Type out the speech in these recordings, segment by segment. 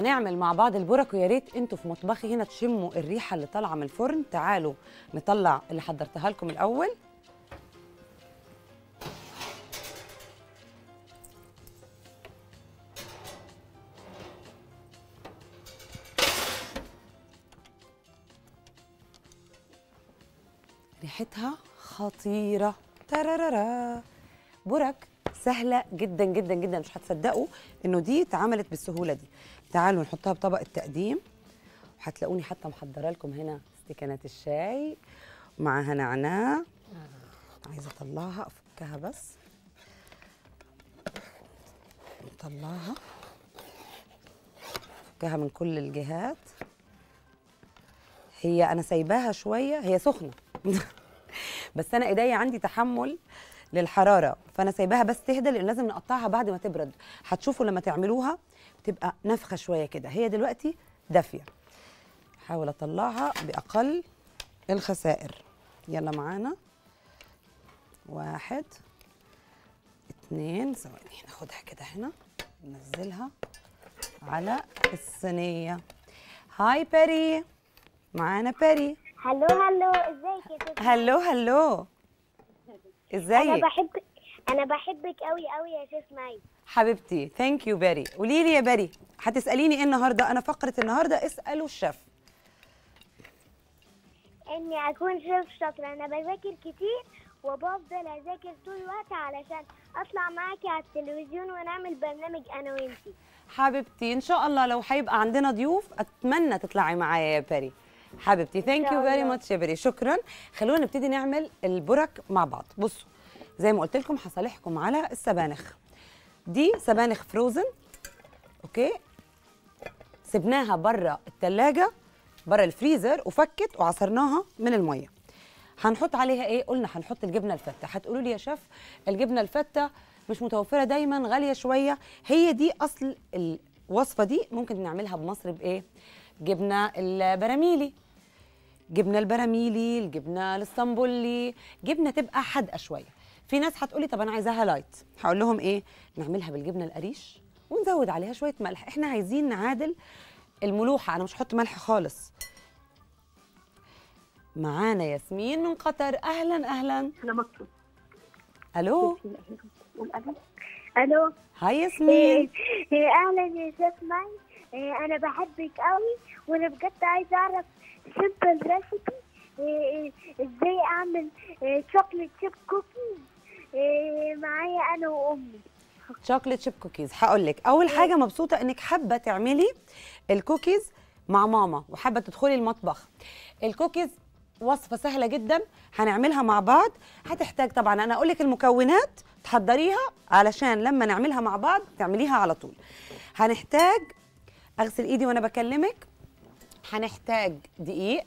هنعمل مع بعض البرك ويا ريت أنتوا في مطبخي هنا تشموا الريحة اللي طالعة من الفرن. تعالوا نطلع اللي حضرتها لكم الأول. ريحتها خطيرة. ترارارا برك. سهلة جدا جدا جدا مش هتصدقوا إنه دي اتعملت بالسهولة دي. تعالوا نحطها بطبق التقديم. وهتلاقوني حتى محضرة لكم هنا استكانات الشاي ومعاها نعناع عايزة أطلعها أفكها بس. نطلعها أفكها من كل الجهات. هي أنا سايباها شوية هي سخنة. بس أنا إيديا عندي تحمل. للحرارة. فأنا سايباها بس تهدى لأن لازم نقطعها بعد ما تبرد. هتشوفوا لما تعملوها بتبقى نفخة شوية كده. هي دلوقتي دافية. حاول أطلعها بأقل الخسائر. يلا معانا. واحد اتنين ثواني. ناخدها كده هنا. ننزلها على الصينية. Hi بيري. معانا بيري. Hello hello. إزيك يا ستي؟ Hello hello. أنا إزيك؟ بحب أنا بحبك قوي قوي يا شيف مي حبيبتي thank you باري قولي لي يا باري هتسأليني إيه النهارده؟ أنا فقرة النهارده اسألوا الشيف. إني أكون شيف شاطره أنا بذاكر كتير وبفضل أذاكر طول الوقت علشان أطلع معاكي على التلفزيون ونعمل برنامج أنا وإنتي. حبيبتي إن شاء الله لو هيبقى عندنا ضيوف أتمنى تطلعي معايا يا باري حبيبتي. Thank you very. much يا باري شكرا. خلونا نبتدي نعمل البرك مع بعض. بصوا زي ما قلت لكم هصالحكم على السبانخ. دي سبانخ frozen okay؟ سبناها بره التلاجة بره الفريزر وفكت وعصرناها من المية. هنحط عليها إيه؟ قلنا هنحط الجبنة الفيتا هتقولوا لي يا شيف الجبنة الفيتا مش متوفرة دايما غالية شوية. هي دي أصل الوصفة دي ممكن نعملها بمصر بإيه؟ جبنة البراميلي. جبنه البراميلي الجبنه الاسطنبولي جبنه تبقى حادقة شوية. في ناس هتقولي طب أنا عايزاها light هقول لهم إيه؟ نعملها بالجبنة القريش ونزود عليها شوية ملح. إحنا عايزين نعادل الملوحة أنا مش هحط ملح خالص. معانا ياسمين من قطر. أهلا أهلا. أنا مكتوب ألو؟ ألو؟ Hi إيه ياسمين. إيه أهلا يا شيف مي إيه أنا بحبك قوي وأنا بجد عايزة أعرف simple recipe إيه إزاي أعمل إيه chocolate chip cookies إيه معايا أنا وأمي. Chocolate chip cookies هقول لك أول حاجة مبسوطة إنك حابة تعملي الكوكيز مع ماما وحابة تدخلي المطبخ. الكوكيز وصفة سهلة جدا. هنعملها مع بعض. هتحتاج طبعا أنا أقول لك المكونات تحضريها علشان لما نعملها مع بعض تعمليها على طول. هنحتاج أغسل إيدي وأنا بكلمك. هنحتاج دقيق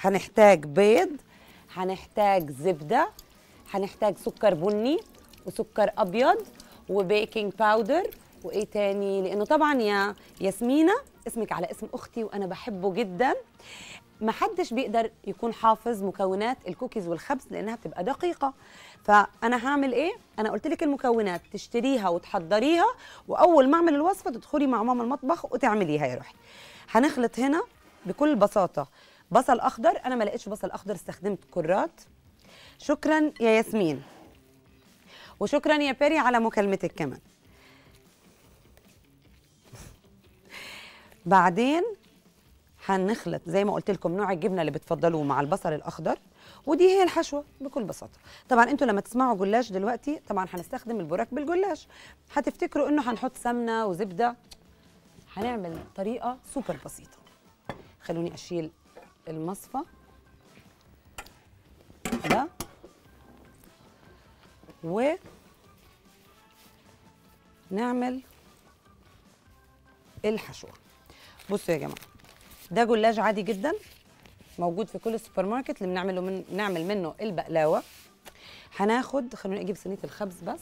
هنحتاج بيض هنحتاج زبدة هنحتاج سكر بني وسكر أبيض و baking powder وإيه تاني؟ لأنه طبعا يا ياسمينة اسمك على اسم أختي وأنا بحبه جدا. ما حدش بيقدر يكون حافظ مكونات الكوكيز والخبز لأنها بتبقى دقيقة. فأنا هعمل إيه؟ أنا قلت لك المكونات تشتريها وتحضريها وأول ما أعمل الوصفة تدخلي مع ماما المطبخ وتعمليها يا روحي. هنخلط هنا بكل بساطة. بصل أخضر أنا ما لقيتش بصل أخضر استخدمت كرات. شكرا يا ياسمين. وشكرا يا بيري على مكالمتك كمان. بعدين هنخلط زي ما قلت لكم نوع الجبنة اللي بتفضلوه مع البصل الأخضر ودي هي الحشوة بكل بساطة. طبعا أنتوا لما تسمعوا جلاش دلوقتي طبعا هنستخدم البوراك بالجلاش. هتفتكروا إنه هنحط سمنة وزبدة. هنعمل طريقة سوبر بسيطة. خلوني أشيل المصفى. ده. و نعمل الحشوة. بصوا يا جماعة ده جلاش عادي جدا موجود في كل السوبر ماركت اللي بنعمله من نعمل منه البقلاوة. هناخد خلوني أجيب صينية الخبز بس.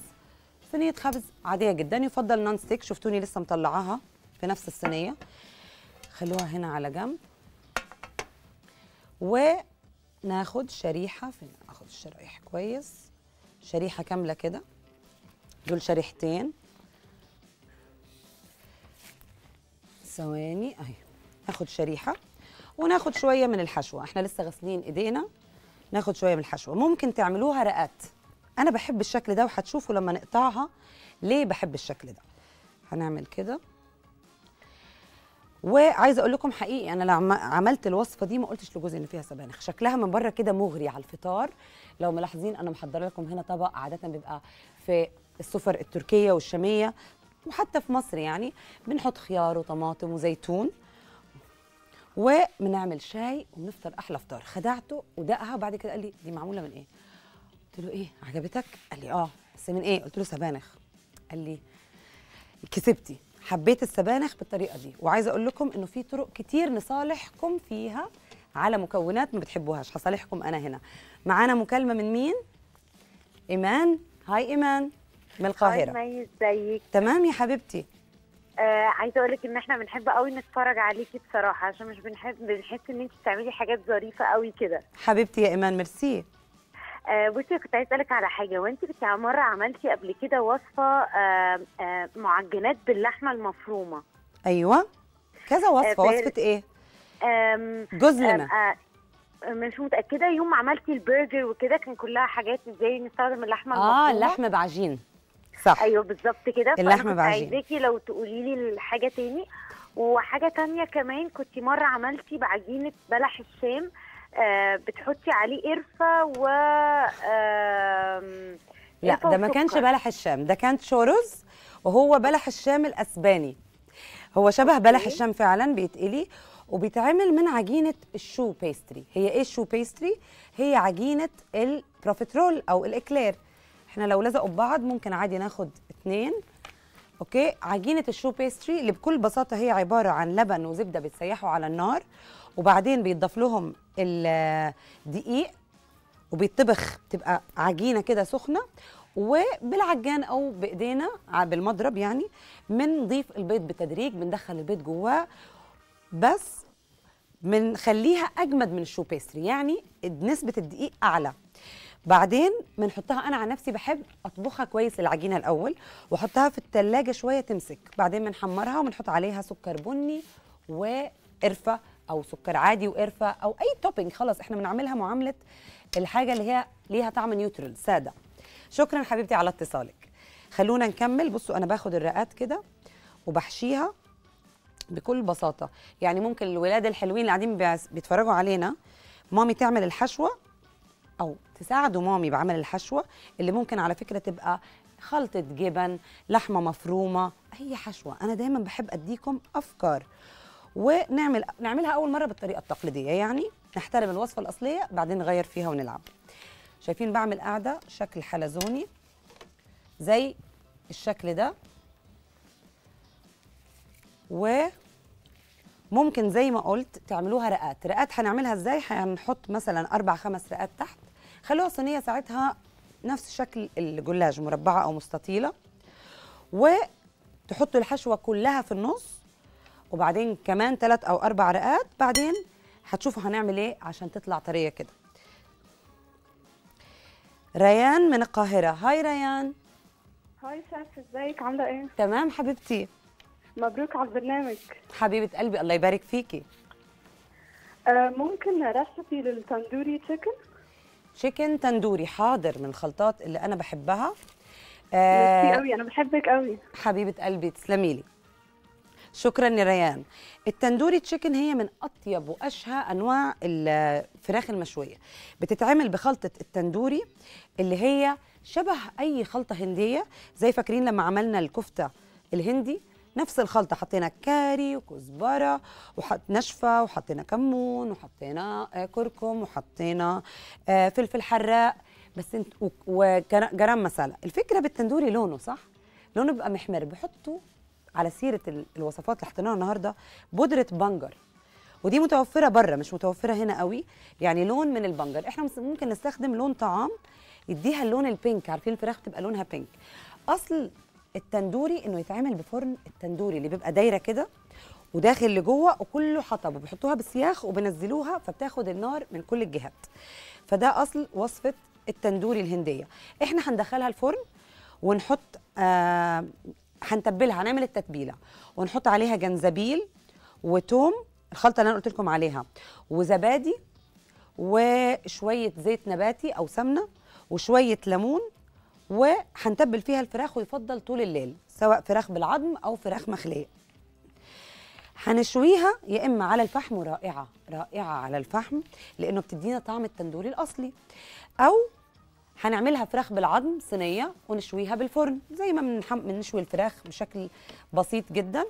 صينية خبز عادية جدا يفضل non-stick شايفيني لسه مطلعاها في نفس الصينية. خلوها هنا على جنب. وناخد شريحة فين اخد الشرايح كويس. شريحة كاملة كده. دول شريحتين. ثواني أهي. ناخد شريحة. وناخد شوية من الحشوة. إحنا لسه غاسلين إيدينا. ناخد شوية من الحشوة. ممكن تعملوها رقات. أنا بحب الشكل ده وهتشوفوا لما نقطعها ليه بحب الشكل ده. هنعمل كده. وعايزة أقول لكم حقيقي أنا لما عملت الوصفة دي ما قلتش لجوزي إن فيها سبانخ. شكلها من بره كده مغري على الفطار. لو ملاحظين أنا محضرة لكم هنا طبق عادة بيبقى في السفر التركية والشامية وحتى في مصر يعني. بنحط خيار وطماطم وزيتون وبنعمل شاي وبنفطر أحلى فطار. خدعته ودقها وبعد كده قال لي دي معمولة من إيه؟ قلت له إيه؟ عجبتك؟ قال لي آه بس من إيه؟ قلت له سبانخ. قال لي كسبتي. حبيت السبانخ بالطريقة دي. وعايزة أقول لكم إنه في طرق كتير نصالحكم فيها على مكونات ما بتحبوهاش. هصالحكم أنا هنا. معانا مكالمة من مين؟ إيمان. هاي إيمان من القاهرة. مي ازيك؟ تمام يا حبيبتي. آه عايزة أقول لك إن إحنا بنحب قوي نتفرج عليكي بصراحة عشان مش بنحب بنحس إن انت بتعملي حاجات ظريفة قوي كده. حبيبتي يا إيمان ميرسي. آه بصي كنت عايزة أسألك على حاجة. وانت كنت مرة عملتي قبل كده وصفة آه آه معجنات باللحمة المفرومة؟ أيوه. كذا وصفة. آه، في- وصفة إيه؟ آم، آه مش متأكدة. يوم ما عملتي البرجر وكده كان كلها حاجات إزاي نستخدم اللحمة المفرومة؟ آه اللحم بعجين. صح. أيوه بالظبط كده. كنت بعجين. عايزاكي لو تقولي لي الحاجة تاني. وحاجة تانية كمان كنت مرة عملتي بعجينة بلح الشام. بتحطي عليه قرفة و لا ده ما كانش. بلح الشام ده كان شورز وهو بلح الشام الأسباني. هو شبه بلح. الشام فعلا بيتقلي وبيتعمل من عجينة ال choux pastry هي إيه ال choux pastry هي عجينة البروفيترول أو الإكلير. إحنا لو لزقوا ببعض ممكن عادي ناخد اتنين. أوكي؟ عجينة ال choux pastry اللي بكل بساطة هي عبارة عن لبن وزبدة بتسيحوا على النار وبعدين بيتضاف لهم الدقيق وبيطبخ تبقى عجينة كده سخنة وبالعجان أو بإيدينا بالمضرب يعني بنضيف البيض بالتدريج بندخل البيض جواه بس بنخليها أجمد من الشو بيستري يعني نسبة الدقيق أعلى. بعدين بنحطها أنا عن نفسي بحب أطبخها كويس العجينه الأول وأحطها في التلاجة شوية تمسك بعدين بنحمرها وبنحط عليها سكر بني وقرفة أو سكر عادي وقرفة أو أي topping خلاص إحنا بنعملها معاملة الحاجة اللي هي ليها طعم neutral سادة. شكرا حبيبتي على اتصالك. خلونا نكمل. بصوا أنا باخد الرقات كده وبحشيها بكل بساطة. يعني ممكن الولاد الحلوين اللي قاعدين بيتفرجوا علينا mommy تعمل الحشوة أو تساعدوا mommy بعمل الحشوة اللي ممكن على فكرة تبقى خلطة جبن لحمة مفرومة أي حشوة. أنا دايما بحب أديكم أفكار. ونعمل نعملها أول مرة بالطريقة التقليدية. يعني نحترم الوصفة الأصلية بعدين نغير فيها ونلعب. شايفين بعمل قاعدة شكل حلزوني. زي الشكل ده. وممكن زي ما قلت تعملوها رقات. رقات هنعملها إزاي؟ هنحط مثلا أربع خمس رقات تحت. خلوها صينية ساعتها نفس شكل الجلاج مربعة أو مستطيلة. وتحطوا الحشوة كلها في النص. وبعدين كمان ثلاث أو أربع رقات بعدين هتشوفوا هنعمل إيه عشان تطلع طرية كده. ريان من القاهرة. هاي ريان. هاي شاف إزيك؟ عاملة إيه؟ تمام حبيبتي. مبروك على البرنامج. حبيبة قلبي الله يبارك فيكي. آه ممكن ريسبي للتندوري تشيكن؟ تشيكن تندوري حاضر من الخلطات اللي أنا بحبها. آه قوي أنا بحبك قوي حبيبة قلبي تسلمي لي. شكرا يا ريان. التندوري تشيكن هي من أطيب وأشهى أنواع الفراخ المشوية. بتتعمل بخلطة التندوري اللي هي شبه أي خلطة هندية زي فاكرين لما عملنا الكفتة الهندي؟ نفس الخلطة حطينا كاري وكزبرة ناشفة وحطينا كمون وحطينا آه، كركم وحطينا آه، فلفل حراق. بس انت وجرام masala. الفكرة بالتندوري لونه صح؟ لونه بيبقى محمر. بيحطوا على سيرة ال- الوصفات اللي حطيناها النهارده بودرة بنجر. ودي متوفرة بره مش متوفرة هنا قوي. يعني لون من البنجر. إحنا ممكن نستخدم لون طعام يديها اللون ال pink عارفين الفراخ بتبقى لونها pink أصل التندوري إنه يتعمل بفرن التندوري اللي بيبقى دايرة كده وداخل لجوه وكله حطب. وبيحطوها بالسياخ وبنزلوها فبتاخد النار من كل الجهات. فده أصل وصفة التندوري الهندية. إحنا هندخلها الفرن ونحط آه هنتبلها هنعمل التتبيلة. ونحط عليها جنزبيل وتوم الخلطة اللي أنا قلت لكم عليها وزبادي وشوية زيت نباتي أو سمنة وشوية ليمون وهنتبل فيها الفراخ ويفضل طول الليل سواء فراخ بالعظم أو فراخ مخلية. هنشويها يا إما على الفحم ورائعة رائعة على الفحم لأنه بتدينا طعم التندوري الأصلي. أو هنعملها فراخ بالعظم صينية ونشويها بالفرن زي ما بنشوي الفراخ بشكل بسيط جدا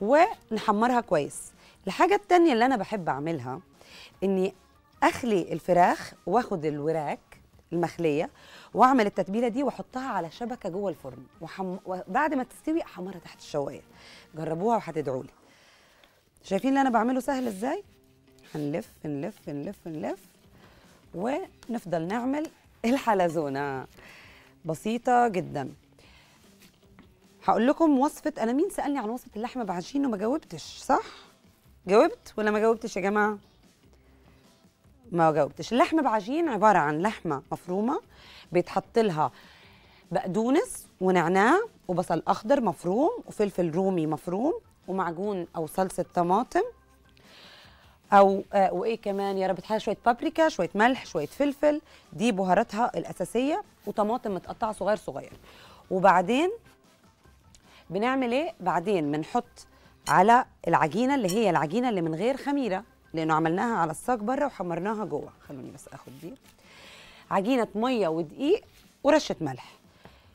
ونحمرها كويس. الحاجة التانية اللي أنا بحب أعملها إني أخلي الفراخ وآخد الوراك المخلية وأعمل التتبيلة دي وأحطها على شبكة جوه الفرن وحم... وبعد ما تستوي أحمرها تحت الشواية. جربوها وهتدعوا لي. شايفين اللي أنا بعمله سهل إزاي؟ هنلف نلف نلف نلف. ونفضل نعمل الحلزونة. بسيطة جدا. هقول لكم وصفة أنا مين سألني عن وصفة اللحمة بعجين وما جاوبتش صح؟ جاوبت ولا ما جاوبتش يا جماعة؟ ما جاوبتش. اللحمة بعجين عبارة عن لحمة مفرومة بيتحط لها بقدونس ونعناع وبصل أخضر مفروم وفلفل رومي مفروم ومعجون أو صلصة طماطم أو آه وإيه كمان؟ يا رب بتحط شوية بابريكا شوية ملح شوية فلفل دي بهاراتها الأساسية وطماطم متقطعة صغير صغير. وبعدين بنعمل إيه؟ بعدين بنحط على العجينة اللي هي العجينة اللي من غير خميرة لأنه عملناها على الصاج بره وحمرناها جوه. خلوني بس آخد دي. عجينة مية ودقيق ورشة ملح.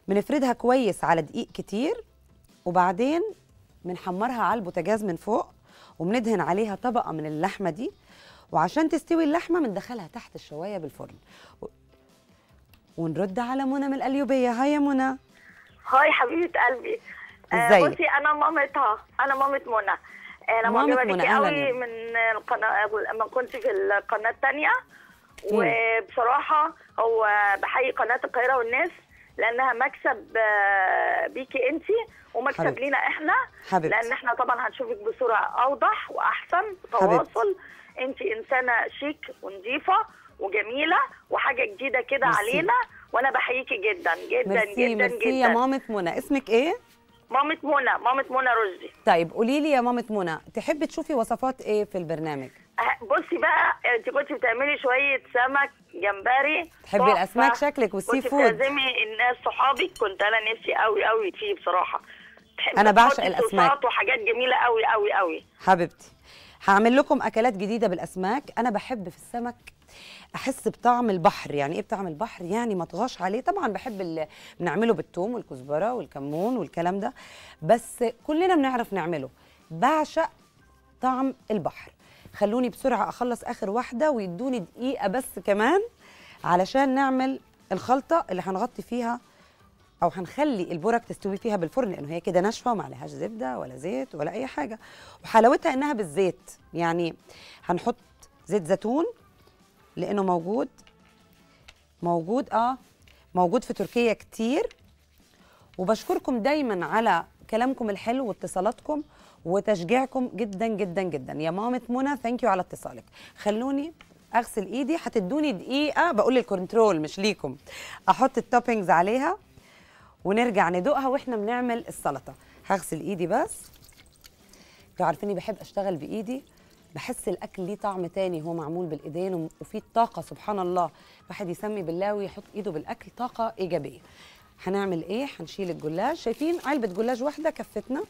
بنفردها كويس على دقيق كتير وبعدين بنحمرها على البوتاجاز من فوق. وبندهن عليها طبقة من اللحمة دي. وعشان تستوي اللحمة بندخلها تحت الشواية بالفرن. ونرد على منى من القليوبية. هاي يا منى. هاي حبيبة قلبي. آه، ازيك؟ بصي أنا مامتها. أنا مامة منى. أنا معجبه منى، بيكي قوي. من القناة لما كنت في القناة الثانية. وبصراحة هو بحيي قناة القاهرة والناس. لأنها مكسب آه، بيكي انت ومكسب حبيبتي. لينا إحنا حبيبتي. لأن إحنا طبعا هنشوفك بصورة أوضح وأحسن. تواصل انت إنسانة شيك ونظيفة وجميلة وحاجة جديدة كده. علينا وأنا بحييكي جدا جدا ميرسي جدا ميرسي جدا يا مامة منى اسمك إيه مامة منى مامة منى رشدي طيب قولي لي يا مامة منى تحبي تشوفي وصفات إيه في البرنامج أه، بصي بقى انت كنت بتعملي شوية سمك جمبري تحبي تحفة. الأسماك شكلك وال sea كنت food. بتعزمي الناس صحابك كنت أنا نفسي قوي قوي فيه بصراحة أنا بعشق. صوصات وحاجات جميلة قوي قوي قوي حبيبتي هعمل لكم أكلات جديدة بالأسماك. أنا بحب في السمك أحس بطعم البحر. يعني إيه بطعم البحر؟ يعني ما اطغاش عليه. طبعا بحب اللي بنعمله بالثوم والكزبرة والكمون والكلام ده. بس كلنا بنعرف نعمله. بعشق طعم البحر. خلوني بسرعة أخلص آخر واحدة ويدوني دقيقة بس كمان علشان نعمل الخلطة اللي هنغطي فيها أو هنخلي البرك تستوي فيها بالفرن لأنه هي كده ناشفة وما عليهاش زبدة ولا زيت ولا أي حاجة. وحلاوتها إنها بالزيت يعني هنحط زيت زيتون لأنه موجود موجود آه موجود في تركيا كتير. وبشكركم دايما على كلامكم الحلو واتصالاتكم وتشجيعكم جدا جدا جدا. يا مامة منى thank you على اتصالك. خلوني أغسل إيدي هتدوني دقيقة بقول لل control مش ليكم. أحط ال toppings عليها. ونرجع ندوقها وإحنا بنعمل السلطة. هغسل ايدي بس. أنتوا عارفيني بحب اشتغل بإيدي بحس الأكل ليه طعم تاني هو معمول بالإيدين وفيه طاقة سبحان الله. واحد يسمي بالله ويحط إيده بالأكل طاقة إيجابية. هنعمل إيه؟ هنشيل الجلاش. شايفين علبة جلاش واحدة كفتنا.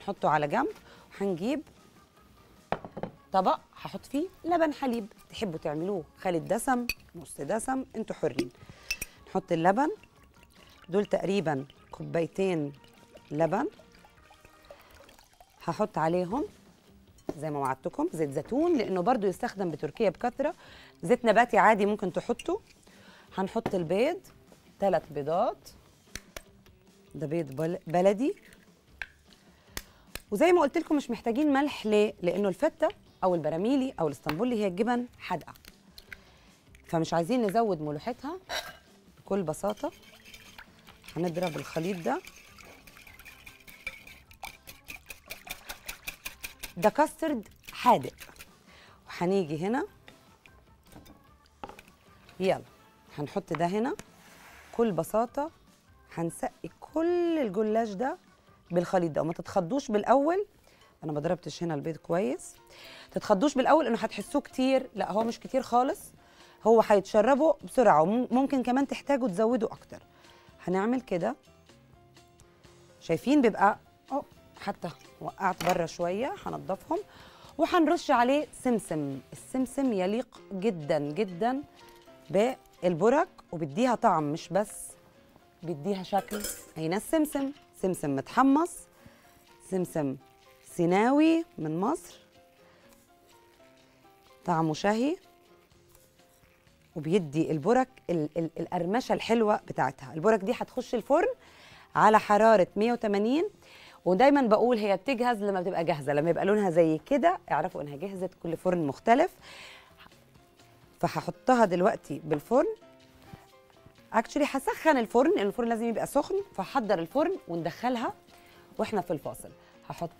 نحطه على جنب. وهنجيب طبق هحط فيه لبن حليب. تحبوا تعملوه خالي دسم نص دسم أنتوا حرين. نحط اللبن. دول تقريبا كوبايتين لبن. هحط عليهم زي ما وعدتكم زيت زيتون لأنه برضو يستخدم بتركيا بكثرة. زيت نباتي عادي ممكن تحطوا هنحط البيض ثلاث بيضات. ده بيض بل- بلدي. وزي ما قلت لكم مش محتاجين ملح ليه؟ لأنه الفتة أو البراميلي أو الإسطنبولي هي الجبن حادقة. فمش عايزين نزود ملوحتها بكل بساطة. هنضرب الخليط ده. ده كاسترد حادق. وهنيجي هنا. يلا هنحط ده هنا. بكل بساطة هنسقي كل الجلاش ده بالخليط ده. وما تتخضوش بالأول. أنا ما ضربتش هنا البيض كويس. تتخضوش بالأول إنه هتحسوه كتير. لا هو مش كتير خالص. هو هيتشربوا بسرعة وممكن كمان تحتاجوا تزودوا أكتر. هنعمل كده. شايفين بيبقى أو حتى وقعت بره شوية هنضفهم وهنرش عليه سمسم. السمسم يليق جدا جدا بالبرك وبيديها طعم مش بس بيديها شكل. هنا السمسم سمسم متحمص سمسم سيناوي من مصر. طعمه شهي. وبيدي البرك ال ال القرمشة الحلوة بتاعتها. البرك دي هتخش الفرن على حرارة 180 ودايما بقول هي بتجهز لما بتبقى جاهزة. لما يبقى لونها زي كده اعرفوا إنها جهزت كل فرن مختلف. فهحطها دلوقتي بالفرن. اكشلي هسخن الفرن الفرن لازم يبقى سخن. فهحضر الفرن وندخلها وإحنا في الفاصل. هحط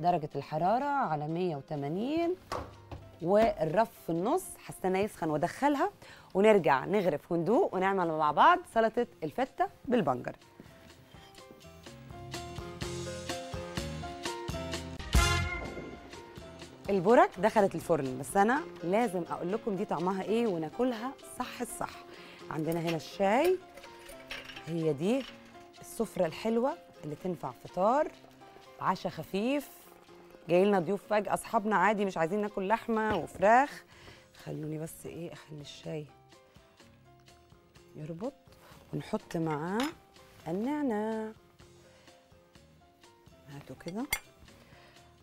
درجة الحرارة على 180 والرف في النص. هستنى يسخن وادخلها ونرجع نغرف وندوق ونعمل مع بعض سلطة الفتة بالبنجر. البرك دخلت الفرن بس أنا لازم أقول لكم دي طعمها إيه وناكلها صح الصح. عندنا هنا الشاي. هي دي السفرة الحلوة اللي تنفع فطار عشاء خفيف. جاي لنا ضيوف فجأة أصحابنا عادي مش عايزين ناكل لحمة وفراخ. خلوني بس إيه أخلي الشاي يربط ونحط معاه النعناع. هاتوا كده.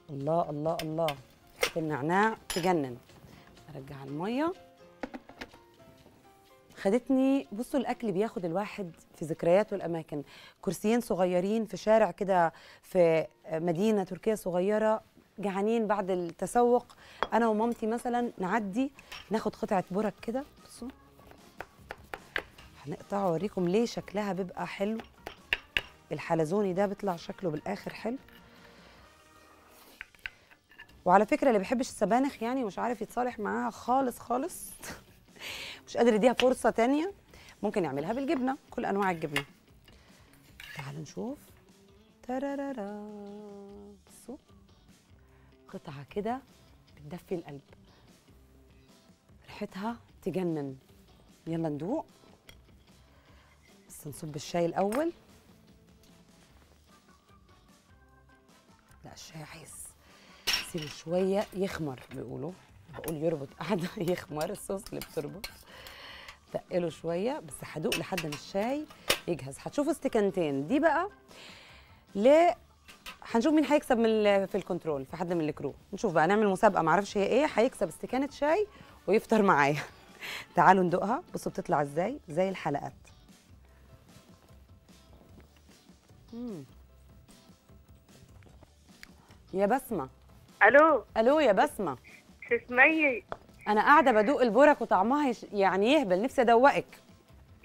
الله الله الله. النعناع تجنن. أرجع المية. خدتني بصوا الأكل بياخد الواحد في ذكريات والاماكن كرسيين صغيرين في شارع كده في مدينة تركية صغيرة جعانين بعد التسوق. أنا ومامتي مثلا نعدي ناخد قطعة برك كده. بصوا. هنقطع اوريكم ليه شكلها بيبقى حلو. الحلزوني ده بيطلع شكله بالآخر حلو. وعلى فكرة اللي بيحبش السبانخ يعني ومش عارف يتصالح معاها خالص خالص مش قادر يديها فرصة تانية ممكن يعملها بالجبنة كل أنواع الجبنة. تعالوا نشوف. ترارارا قطعة كده بتدفي القلب. ريحتها تجنن. يلا ندوق. بس نصب الشاي الأول. لا الشاي عايز سيبه شوية يخمر بيقولوا. بقول يربط قاعدة يخمر الصوص اللي بتربط. تقله شوية بس هدوق لحد ما الشاي يجهز. هتشوفوا استكانتين. دي بقى هنشوف مين هيكسب من في ال control في حد من ال crew نشوف بقى نعمل مسابقة معرفش هي إيه هيكسب استكانة شاي ويفطر معايا. تعالوا ندوقها. بصوا بتطلع إزاي؟ زي الحلقات. مم. يا بسمة. ألو. ألو يا بسمة. تسمعي؟ أنا قاعدة بدوق البرك وطعمها. يعني يهبل. نفسي أدوقك.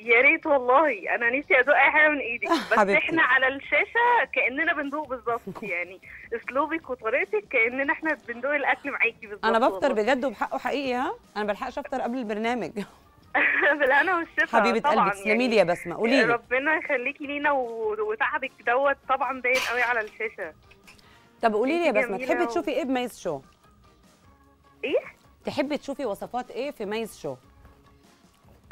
يا ريت والله. أنا نفسي أدوق أي حاجة من إيدك بس حبيبتي. إحنا على الشاشة كأننا بندوق بالظبط. يعني أسلوبك وطريقتك كأننا إحنا بندوق الأكل معاكي بالظبط أنا بفطر. بجد وبحقه حقيقي ها؟ أنا بلحقش أفطر قبل البرنامج. بالهنا والشفا حبيبة طبعا قلبي تسلمي لي يا بسمة قولي لي. ربنا يخليكي لينا وتعبك دوت طبعا باين قوي على الشاشة. طب قولي لي يا بسمة تحبي تشوفي إيه بميز شو؟ إيه؟ تحبي تشوفي وصفات إيه في ميز شو؟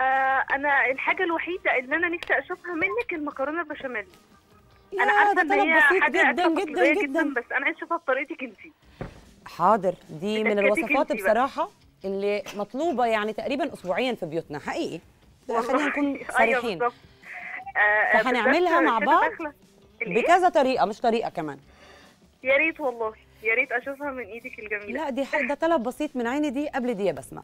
آه أنا الحاجة الوحيدة اللي أنا نفسي أشوفها منك المكرونة البشاميل أنا عارفة إن هي حاجة جدا أكلة جدا تقليدية جدا بس أنا عايزة أشوفها بطريقتك انت حاضر. دي من الوصفات. بصراحة اللي مطلوبة يعني تقريبا اسبوعيا في بيوتنا حقيقي. خلينا نكون أيوة صريحين. آه، آه، فهنعملها مع بعض؟ بكذا طريقة مش طريقة كمان. يا ريت والله. يا ريت أشوفها من إيدك الجميلة. لا دي ده طلب بسيط من عيني دي قبل دي يا بسمة.